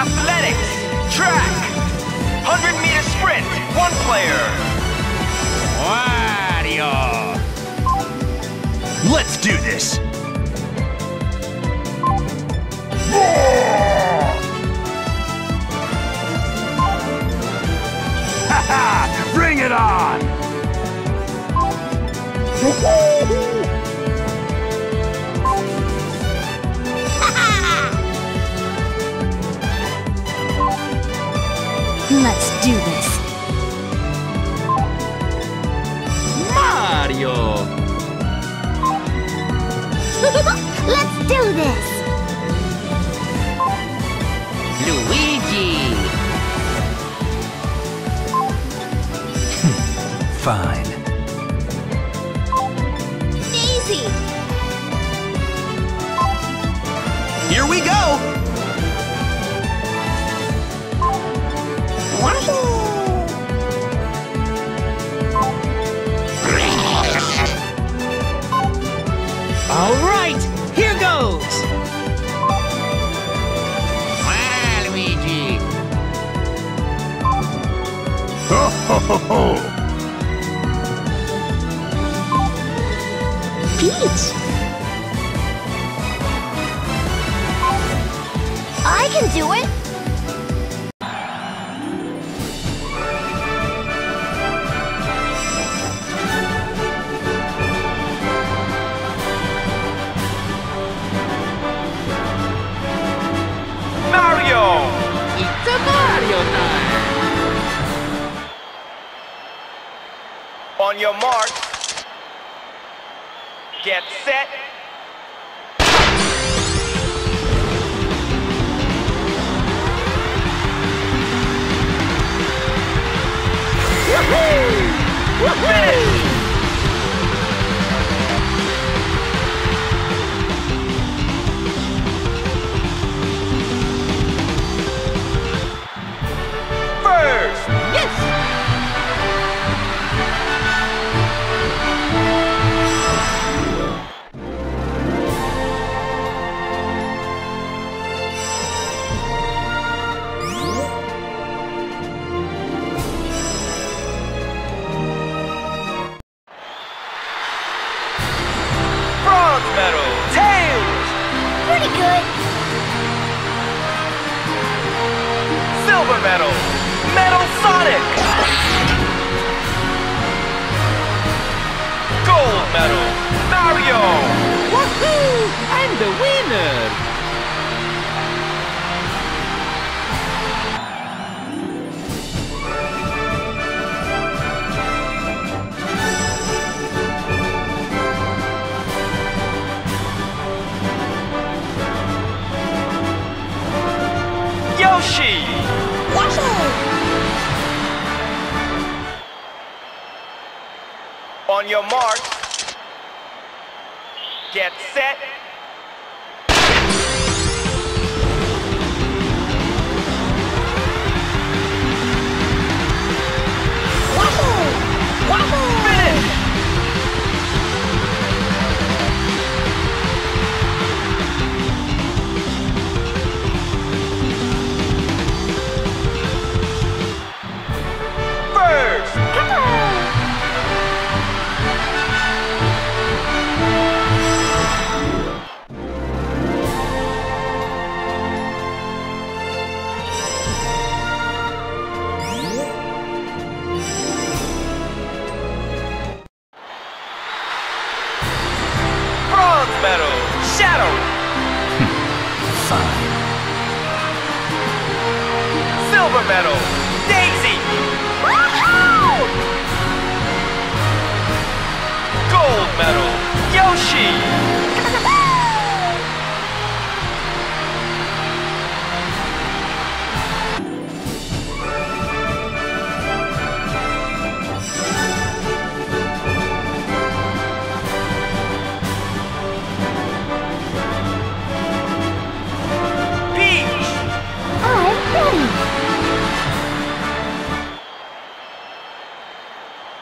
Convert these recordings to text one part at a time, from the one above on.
Athletics, track, 100 meter sprint, one player. Wario! Let's do this! Ha ha! Bring it on! Let's do this. Mario! Let's do this. Luigi! Fine. Daisy. Here we go! Ho! Peach. I can do it. On your mark. Get set. Finish! First! The winner! Yoshi! Yoshi! On your mark. Get set.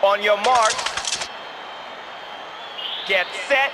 On your mark. Get set.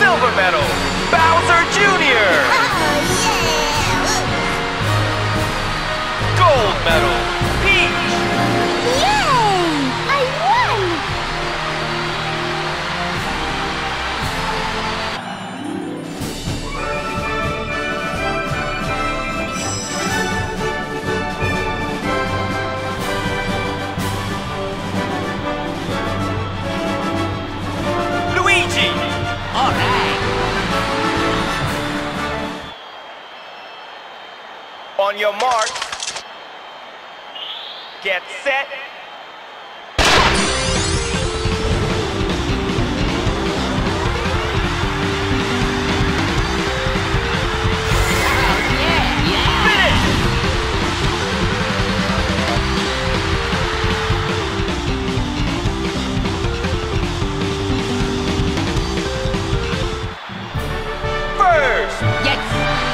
Silver medal, Bowser Jr. Yes.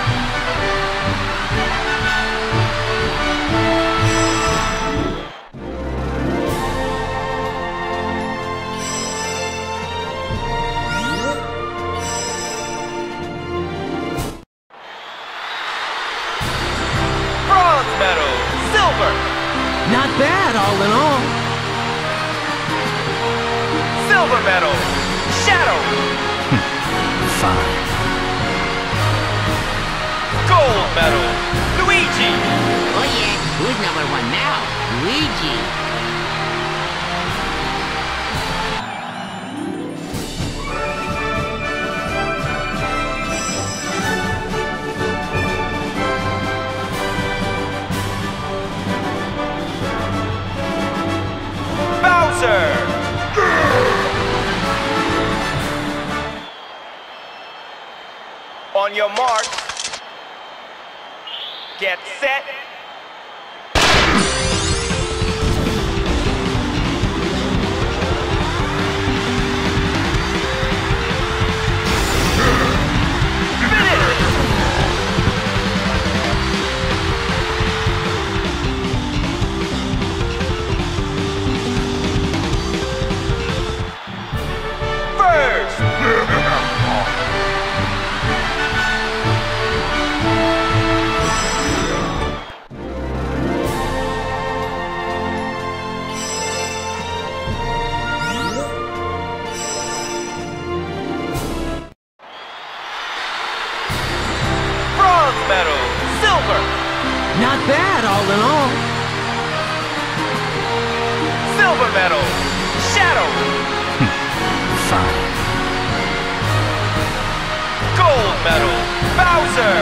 On your mark, get set, all in all. Silver medal, Shadow. Hmm. Fine. Gold medal, Bowser.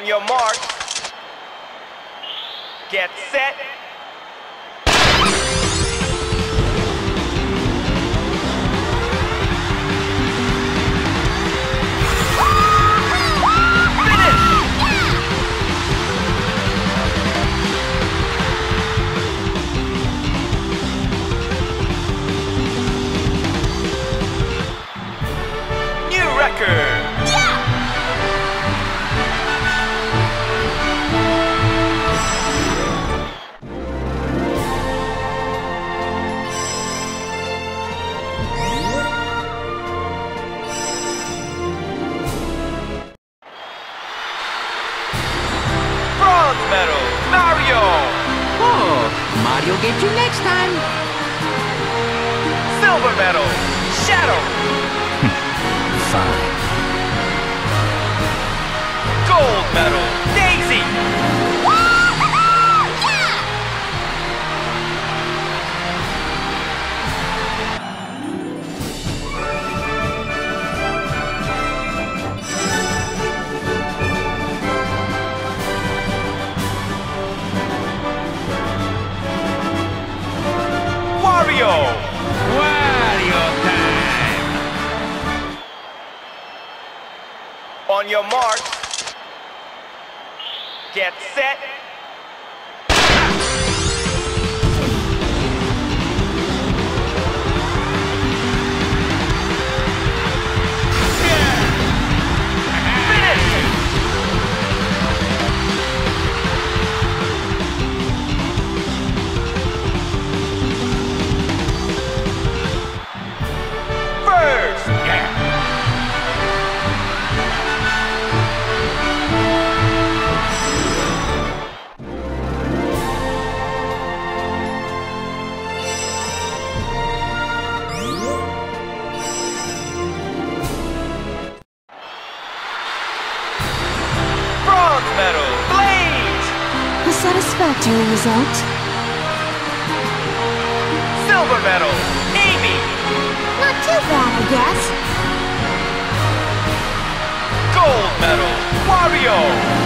On your mark, get On your mark. Get set. Satisfactory result. Silver medal, Amy! Not too bad, I guess. Gold medal, Wario!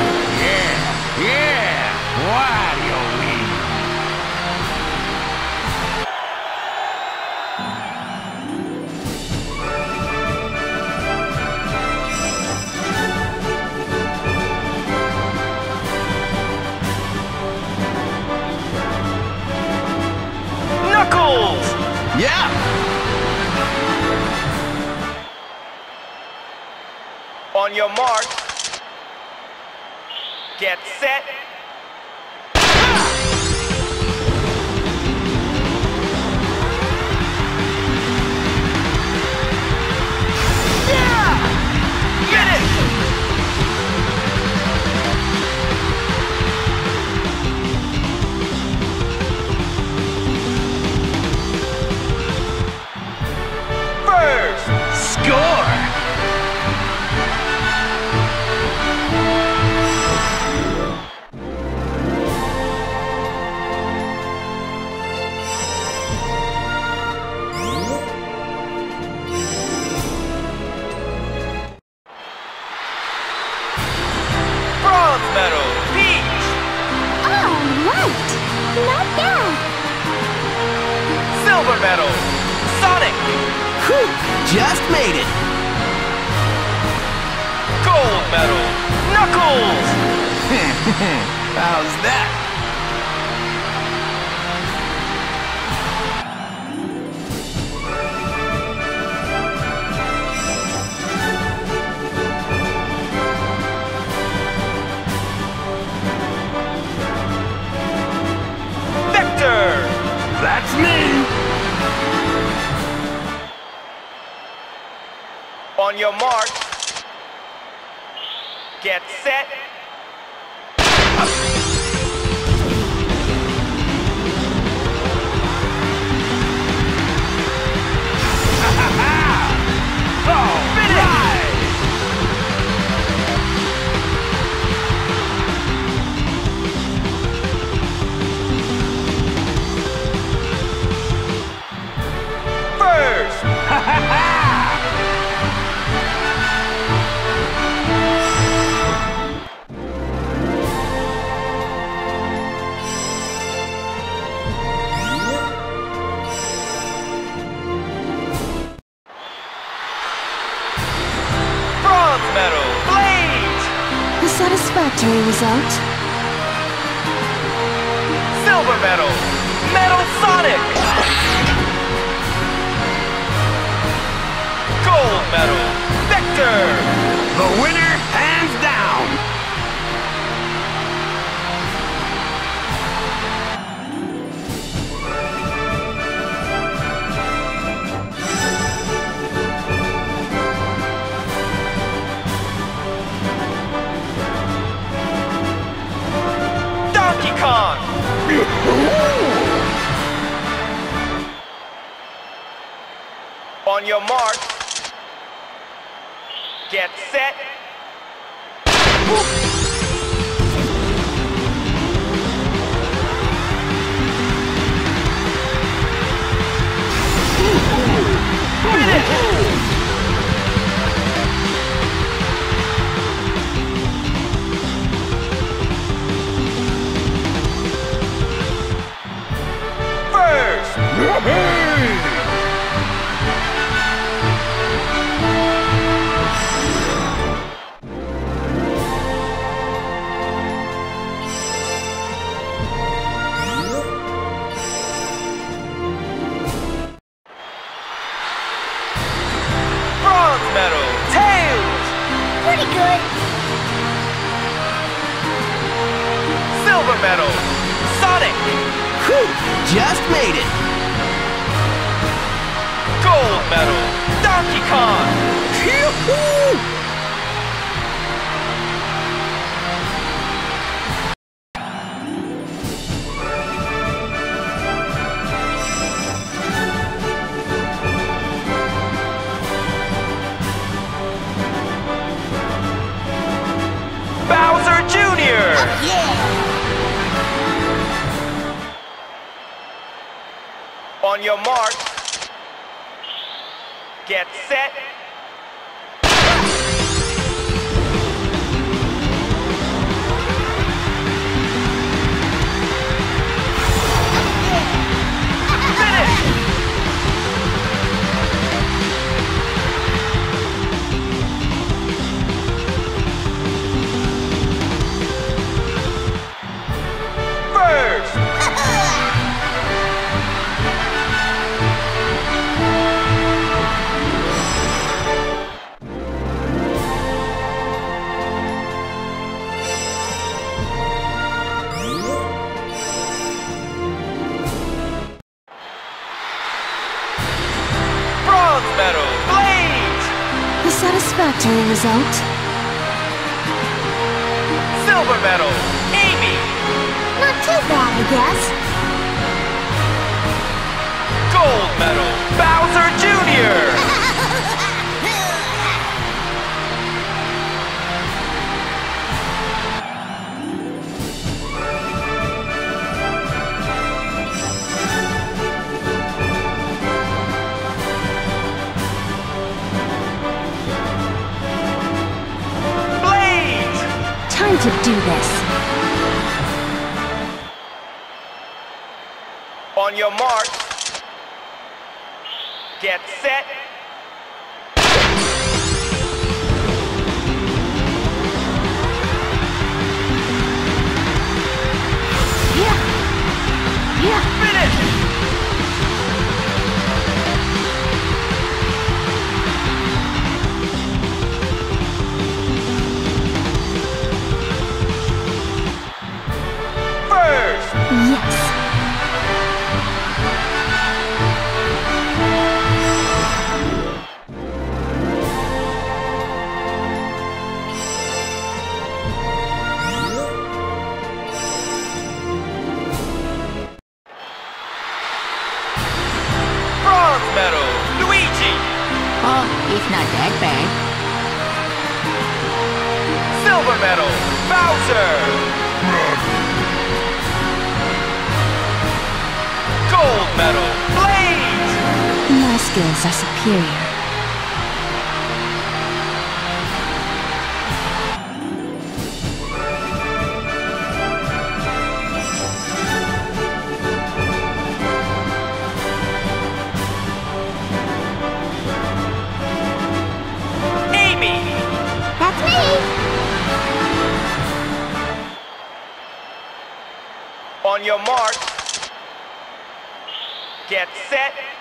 On your mark. Get set. On your mark. Get set. Satisfactory result. Silver medal, Metal Sonic! Gold medal, Vector! On your mark. Get set. Medal, On your mark. Get set. Satisfactory result. Silver medal, Amy! Not too bad, I guess. Gold medal, Bowser Jr. to do this. On your mark. Get set. Your mark. Get set.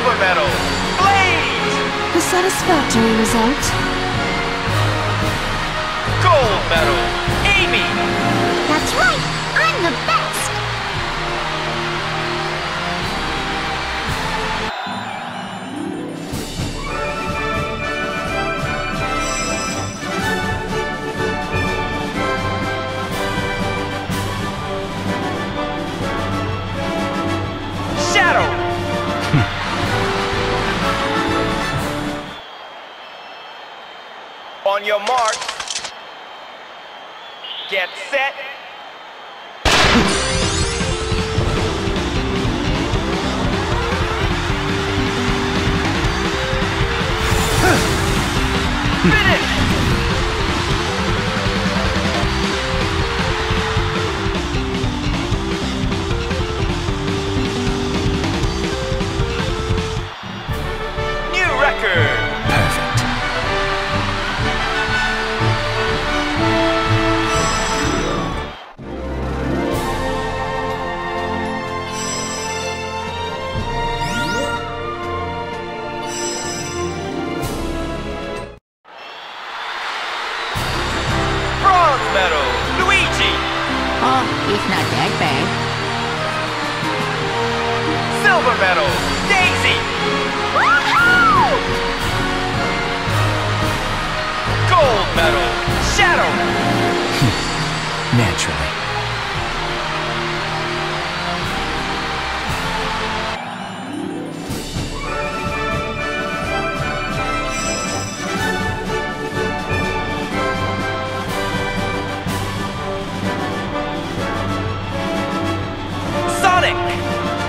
Silver medal! A satisfactory result. Gold medal, On your mark. Get set.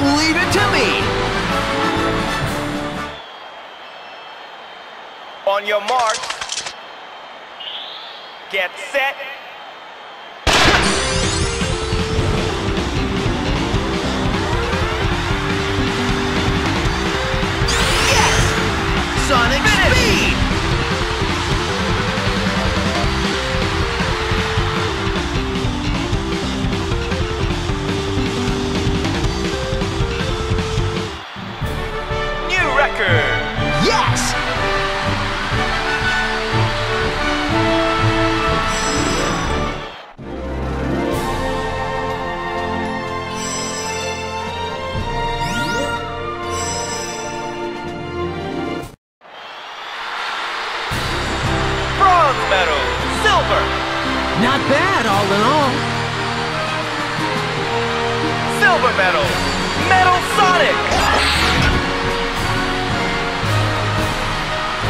Leave it to me! On your mark. Get set. Not bad, all in all. silver medal, Metal Sonic!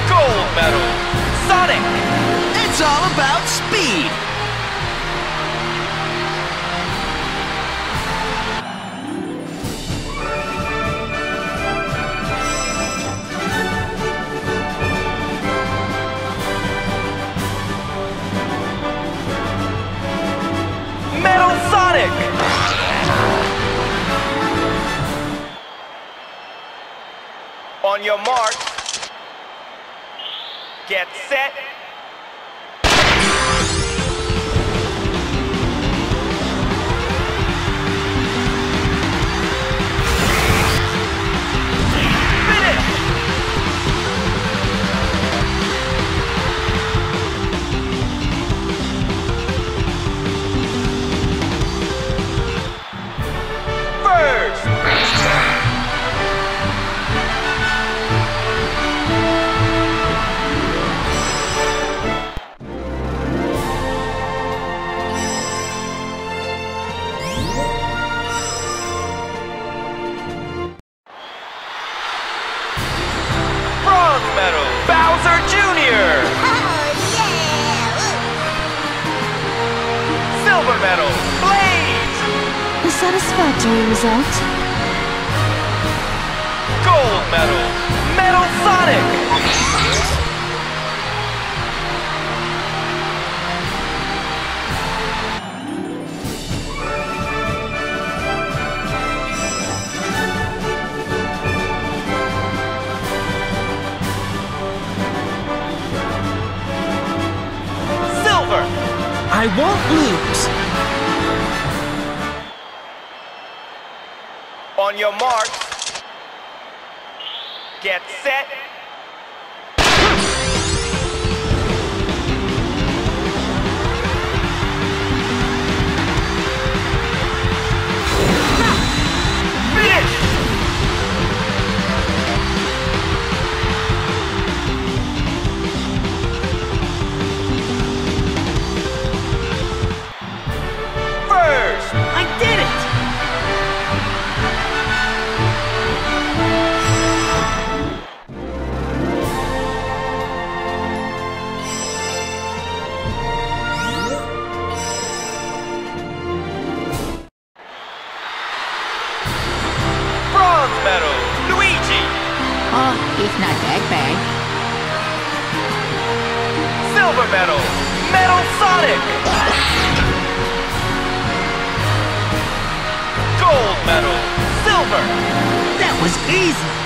Gold medal, Sonic! It's all about speed! On your mark. Get set. I won't lose. on your mark. Get set. Not that bad. Silver medal! Metal Sonic! Gold medal! Silver! That was easy!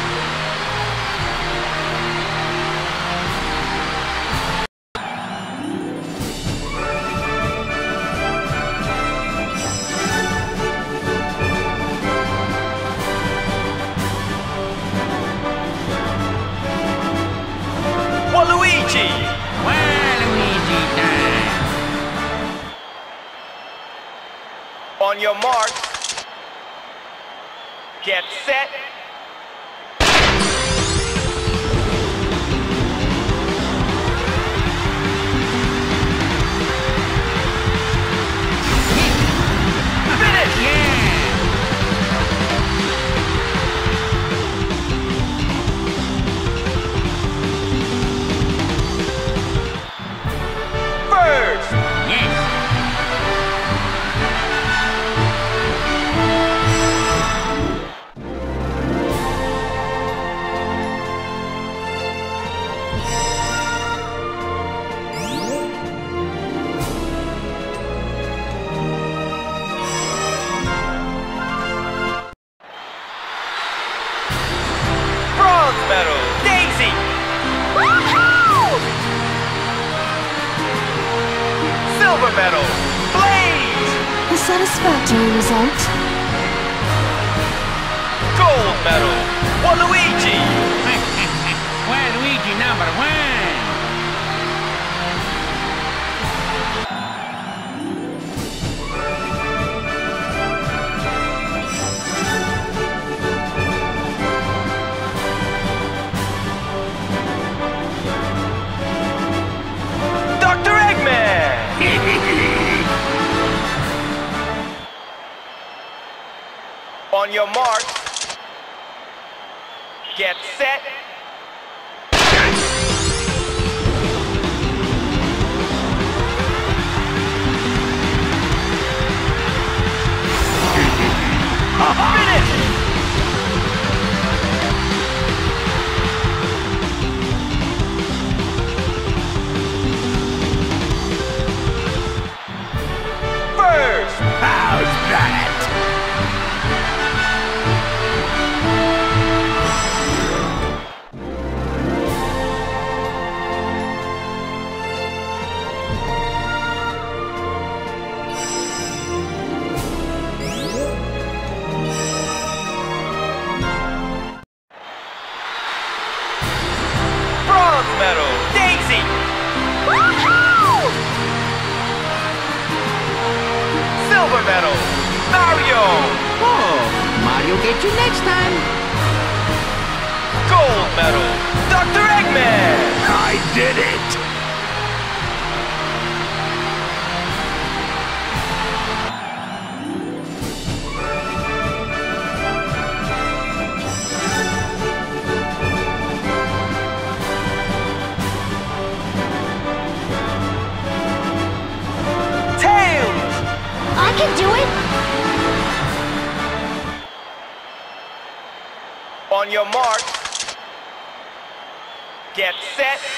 Get you next time. Gold medal, Dr. Eggman! I did it! On your mark. Get set.